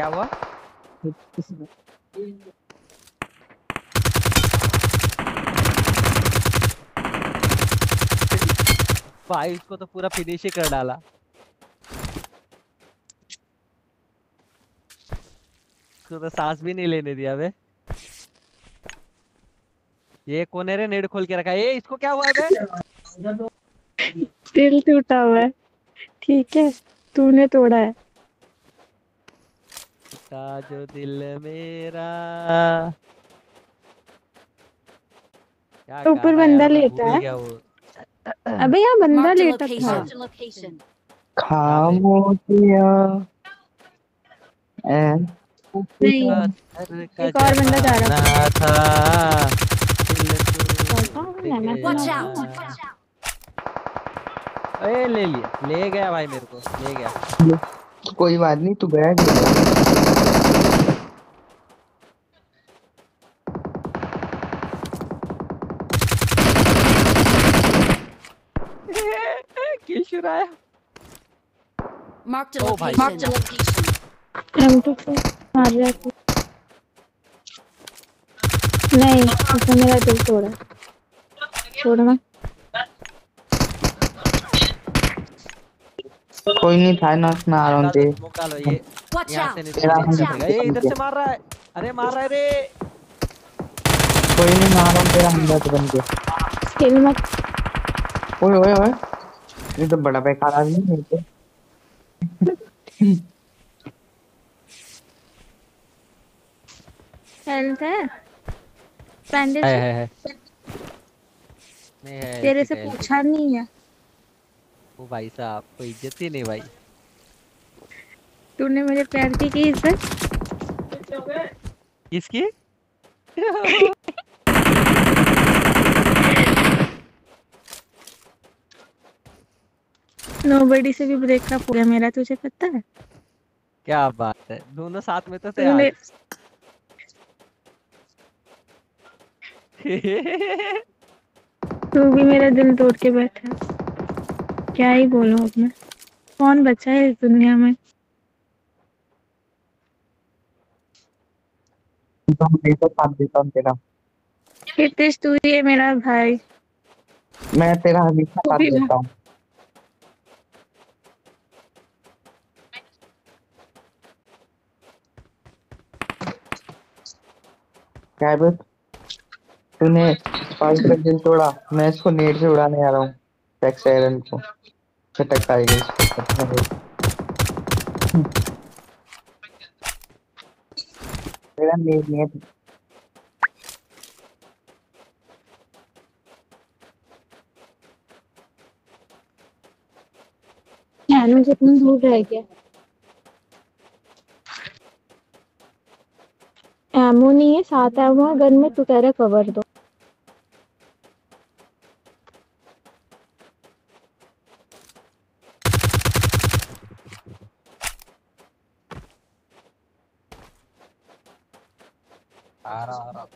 क्या हुआ? भाई इसको तो पूरा फिनिश ही कर डाला। इसको तो सांस भी नहीं लेने दिया बे। ये कौन रे नेट खोल के रखा ए, इसको क्या हुआ बे? दिल टूटा हुआ है। ठीक है, तूने तोड़ा है। का जो दिल मेरा। क्या ऊपर बंदा लेटा है। अबे यहाँ बंदा लेटा था. खामोशिया। नहीं। एक और बंदा जा रहा था। है! ए ले लिया ले गया भाई मेरे को ले गया। कोई बात नहीं तू गया किल शुराया Marked a Oh, भाई। location. Marked a location. हम तो मार रहा था नहीं उसने मेरा दिल तोड़ा छोड़ना कोई नहीं था ना उसमें आ रहा हूँ ते ये। Watch से तो। ए इधर से मार रहा है। अरे मार रहा है रे। कोई नहीं आ रहा हूँ तेरा हमदर्द बन के खेल मत। ओए ओए ओए। ये तो बड़ा बेकार आदमी है तो। हेल्थ है? बैंडेज है? है है नहीं है तेरे से पूछा नहीं है। ओ भाई साहब कोई इज़्ज़त ही नहीं भाई। तूने मेरे प्यार की की इज़्ज़त किसकी? नोबडी से भी ब्रेकअप हो गया मेरा तुझे पता है? क्या बात है? दोनों साथ में तो थे तूने आज। तू भी मेरा दिल तोड़ के बैठा क्या ही बोलूँ अब मैं? कौन बचा है इस दुनिया में? तो हम तो साथ देता हूँ तेरा हितेश तू ही है मेरा भाई मैं तेरा हमेशा साथ देता हूँ। है तूने पाँच का दिल तोड़ा, मैं इसको नेट से उड़ाने आ रहा हूँ। टैक्स आयरन को। छटक आएगी तेरा नेट है। यार इतना दूर रह गया। एमो नहीं है सात एमओ है गन में तू कह रहा कवर दो। आ रहा आ रहा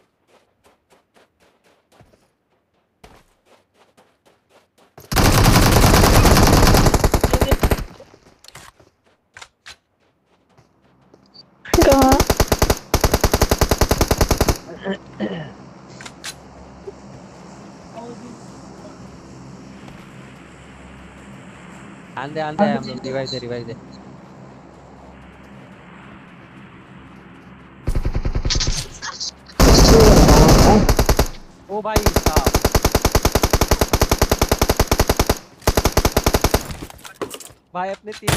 आंदे आंदे हम लोग रिवाइव दे रिवाइव दे। ओ भाई साहब। भाई अपने तीन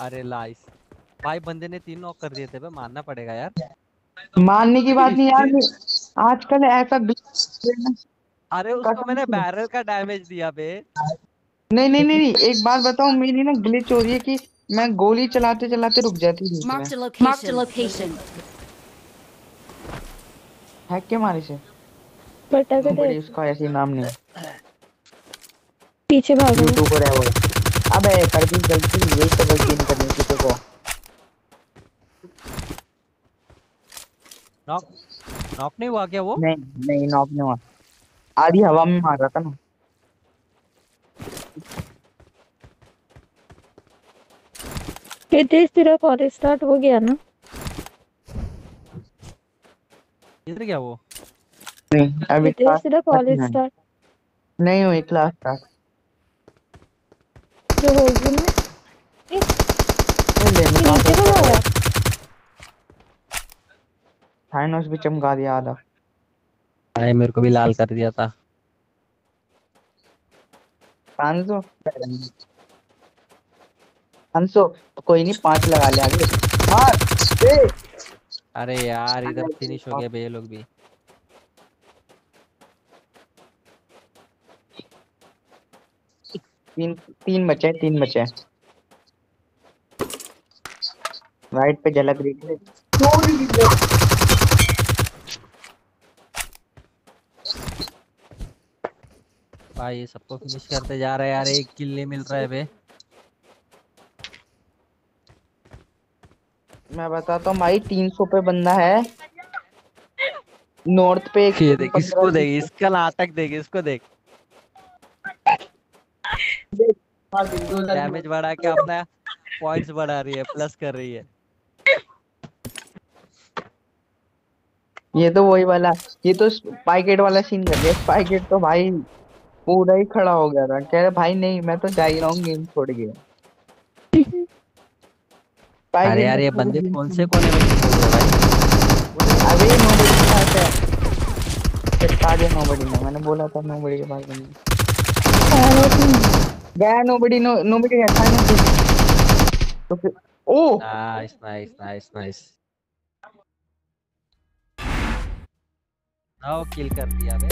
अरे लाइस। भाई बंदे ने तीन नॉक कर दिए थे भाई मानना पड़ेगा यार। मानने की बात नहीं यार आजकल ऐसा अरे उसको मैंने बैरल का डैमेज दिया बे। नहीं नहीं नहीं एक बात बताऊँ मेरी ना ग्लिच हो रही है कि मैं गोली चलाते चलाते रुक जाती थी. Marked a location. हैक के मारे से बटा के बड़ी उसका ऐसे नाम नहीं? पीछे भागो। यूट्यूबर है वो। अबे कर दी गलती यही तो गलती नहीं करनी किसी को नॉक नॉक नहीं हुआ क्या वो? नहीं नहीं नॉक नहीं हुआ। आधी हवा में मार रहा था ना। हितेश तेरा कॉलेज स्टार्ट हो गया ना। किधर गया वो? नहीं अभी हितेश तेरा कॉलेज स्टार्ट नहीं हुई क्लास स्टार्ट जो हो गई ना। नीचे भी चमका दिया आधा। अरे मेरे को भी लाल कर दिया था। पाँच सौ? पाँच सौ? कोई नहीं पाँच लगा ले आगे। ए! अरे यार इधर फिनिश हो गए बे ये लोग भी। तीन तीन बचे हैं, तीन बचे राइट पे झलक रही है भाई सबको फिनिश करते जा रहे हैं यार एक किल नहीं मिल रहा है बे मैं बताता हूँ भाई तीन सौ पे बंदा है। नॉर्थ पे एक ये देख इसको देख इसका नाटक देख इसको देख। डैमेज बढ़ा के अपना पॉइंट्स बढ़ा रही है प्लस कर रही है। ये तो वही वाला ये तो स्पाइकेट वाला सीन कर दिया स्पाइकेट तो भाई पूरा ही खड़ा हो गया था। कह रहे भाई नहीं मैं तो जा ही रहा हूँ गेम छोड़ के। अरे यार ये बंदे कौन से कोने खेल भाई? अबे नोबडी के पास है। चिपका दिया नोबडी ने। मैंने बोला था नोबडी के पास नहीं गया नोबडी नो नोबडी है फाइनल तो फिर ओ! Nice nice nice nice now kill कर दिया बे